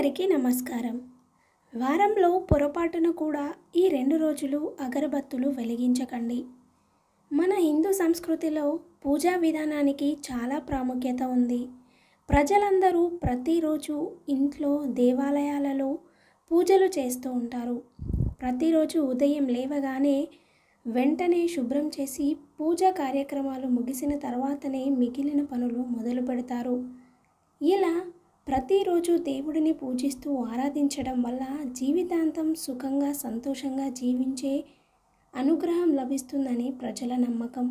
అందరికీ నమస్కారం. వారంలో పొరపాటున కూడా ఈ రెండు రోజులు అగరబత్తులు వెలిగించకండి. మన హిందూ సంస్కృతిలో పూజా విధానానికి చాలా ప్రాముఖ్యత ఉంది. ప్రజలందరూ ప్రతిరోజు ఇంట్లో దేవాలయాలలో పూజలు చేస్తూ ఉంటారు. ప్రతిరోజు ఉదయం లేవగానే వెంటనే శుభ్రం చేసి పూజా కార్యక్రమాలు ముగిసిన తర్వాతనే మిగిలిన పనులు మొదలు పెడతారు ఇలా ప్రతిరోజు దేవుడిని పూజిస్తూ ఆరాధించడం వల్ల జీవితాంతం సుఖంగా సంతోషంగా జీవించే అనుగ్రహం లభిస్తుందని ప్రజల నమ్మకం.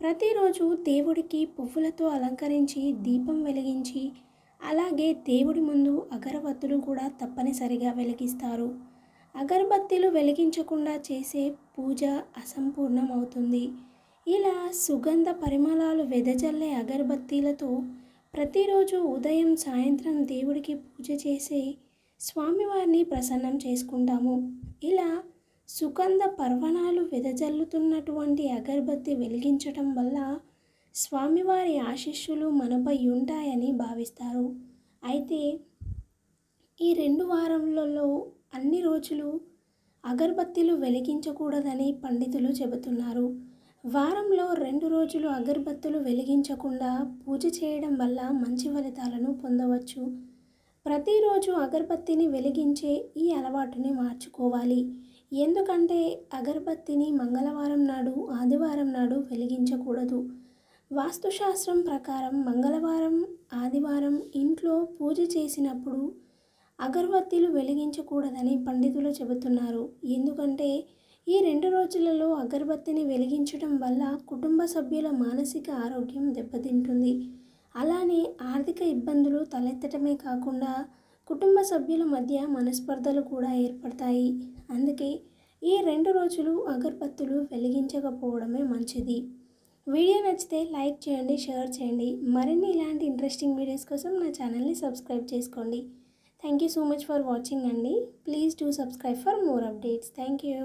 ప్రతిరోజు దేవుడికి పువ్వులతో అలంకరించి దీపం వెలిగించి అలాగే దేవుడి ముందు అగరబత్తులు కూడా తప్పనిసరిగా వెలిగిస్తారు. అగరబత్తీలు వెలిగించకుండా చేసే పూజ అసంపూర్ణం అవుతుంది ఇలా సుగంధ పరిమళాలు వెదజల్లే అగరబత్తీలతో ప్రతిరోజు ఉదయం సాయంత్రం దేవుడికి పూజ చేసి స్వామివారిని ప్రసన్నం చేసుకుంటాము. ఇలా సుగంధ పర్వణాలు వెదజల్లుతున్నటువంటి అగరబత్తి వెలిగించటం వల్ల స్వామివారి ఆశీస్సులు మనపై ఉంటాయని భావిస్తారు. అయితే ఈ రెండు వారములలో అన్ని రోజులు అగరబత్తీలు వెలిగించకూడదని పండితులు చెబుతున్నారు. వారంలో రెండు రోజులు అగరబత్తులు వెలిగించకుండా పూజ చేయడం వల్ల మంచి ఫలితాలను పొందవచ్చు. ప్రతిరోజు అగరబత్తిని వెలిగించే ఈ అలవాటుని మార్చుకోవాలి. ఎందుకంటే అగరబత్తిని మంగళవారం నాడు ఆదివారం నాడు వెలిగించకూడదు. వాస్తుశాస్త్రం ప్రకారం మంగళవారం ఆదివారం ఇంట్లో పూజ చేసినప్పుడు అగరబత్తీలు వెలిగించకూడదని పండితులు చెబుతున్నారు. ఎందుకంటే ఈ రెండు రోజులలో అగరబత్తిని వెలిగించడం వల్ల కుటుంబ సభ్యుల మానసిక ఆరోగ్యం దెబ్బతింటుంది. అలానే ఆర్థిక ఇబ్బందులు తలెత్తటమే కాకుండా కుటుంబ సభ్యుల మధ్య మనస్పర్ధలు కూడా ఏర్పడతాయి. అందుకే ఈ రెండు రోజులు అగరబత్తులు వెలిగించకపోవడమే మంచిది. వీడియో నచ్చితే లైక్ చేయండి షేర్ చేయండి. మరిన్ని ఇలాంటి ఇంట్రెస్టింగ్ వీడియోస్ కోసం నా ఛానల్ని సబ్స్క్రైబ్ చేసుకోండి. Thank you so much for watching అండి. Please do subscribe for more updates. Thank you